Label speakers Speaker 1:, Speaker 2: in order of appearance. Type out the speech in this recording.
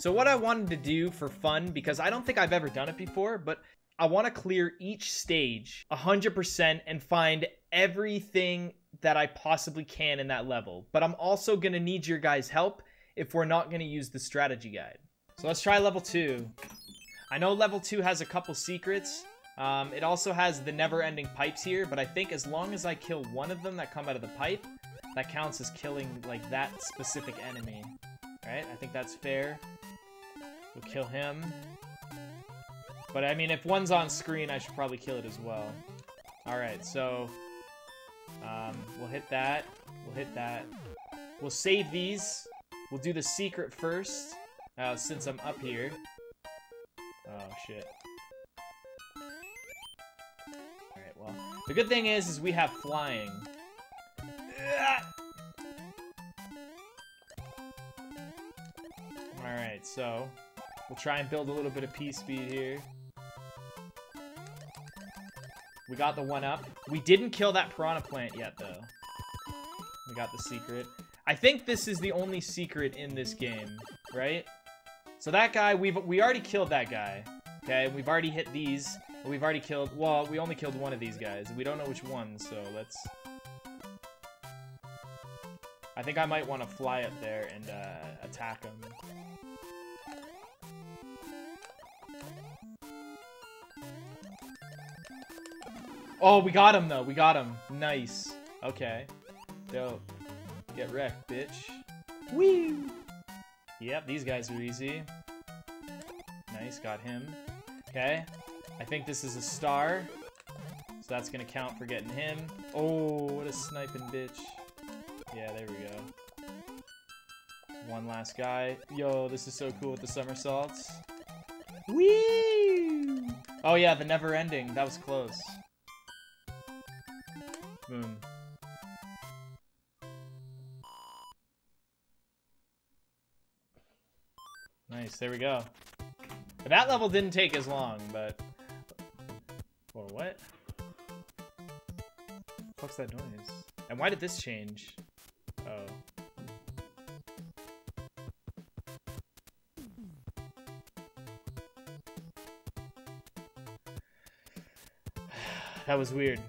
Speaker 1: So what I wanted to do for fun, because I don't think I've ever done it before, but I want to clear each stage 100% and find everything that I possibly can in that level. But I'm also going to need your guys' help if we're not going to use the strategy guide. So let's try level 2. I know level 2 has a couple secrets. Um, it also has the never-ending pipes here, but I think as long as I kill one of them that come out of the pipe, that counts as killing, like, that specific enemy. Right? I think that's fair. We'll kill him. But, I mean, if one's on screen, I should probably kill it as well. Alright, so... Um, we'll hit that. We'll hit that. We'll save these. We'll do the secret first, uh, since I'm up here. Oh, shit. Alright, well. The good thing is, is we have flying. Alright, so... We'll try and build a little bit of P-speed here. We got the one up. We didn't kill that piranha plant yet, though. We got the secret. I think this is the only secret in this game, right? So that guy, we've we already killed that guy. Okay, we've already hit these. We've already killed, well, we only killed one of these guys. We don't know which one, so let's... I think I might want to fly up there and uh, attack him. Oh, we got him, though. We got him. Nice. Okay. Dope. Get wrecked, bitch. Woo! Yep, these guys are easy. Nice, got him. Okay. I think this is a star. So that's gonna count for getting him. Oh, what a sniping bitch. Yeah, there we go. One last guy. Yo, this is so cool with the somersaults. Wee! Oh yeah, the never ending. That was close. Boom. Nice, there we go. That level didn't take as long, but... Or what? What's that noise? And why did this change? Oh. That was weird.